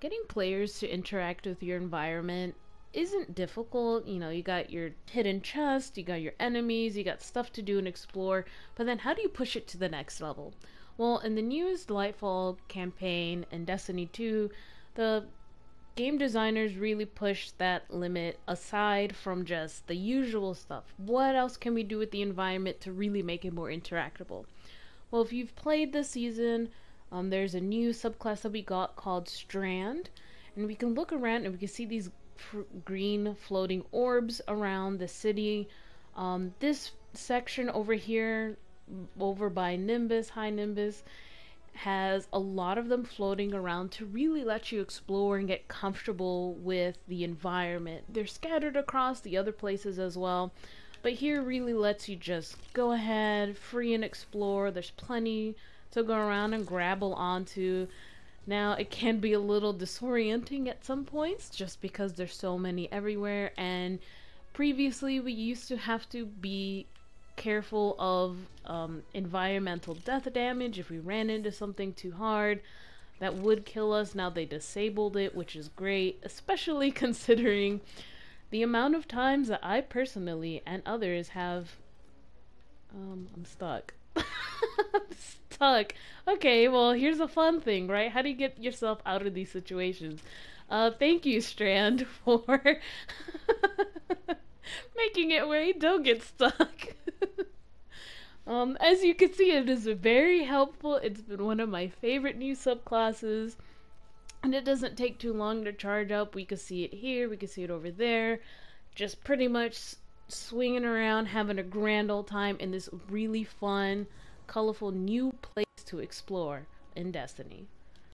Getting players to interact with your environment isn't difficult. You know, you got your hidden chest, you got your enemies, you got stuff to do and explore, but then how do you push it to the next level? Well, in the newest Lightfall campaign and Destiny 2, the game designers really pushed that limit aside from just the usual stuff. What else can we do with the environment to really make it more interactable? Well, if you've played this season, um, there's a new subclass that we got called Strand, and we can look around and we can see these green floating orbs around the city. Um, this section over here, over by Nimbus, High Nimbus, has a lot of them floating around to really let you explore and get comfortable with the environment. They're scattered across the other places as well, but here really lets you just go ahead, free and explore. There's plenty to go around and grapple onto. Now, it can be a little disorienting at some points just because there's so many everywhere, and previously we used to have to be careful of um, environmental death damage if we ran into something too hard that would kill us. Now they disabled it, which is great, especially considering the amount of times that I personally and others have. Um, I'm stuck. I'm stuck. Okay, well, here's a fun thing, right? How do you get yourself out of these situations? Uh, thank you, Strand, for making it where you don't get stuck. um, as you can see, it is very helpful. It's been one of my favorite new subclasses. And it doesn't take too long to charge up. We can see it here, we can see it over there. Just pretty much swinging around, having a grand old time in this really fun, colorful new place to explore in Destiny.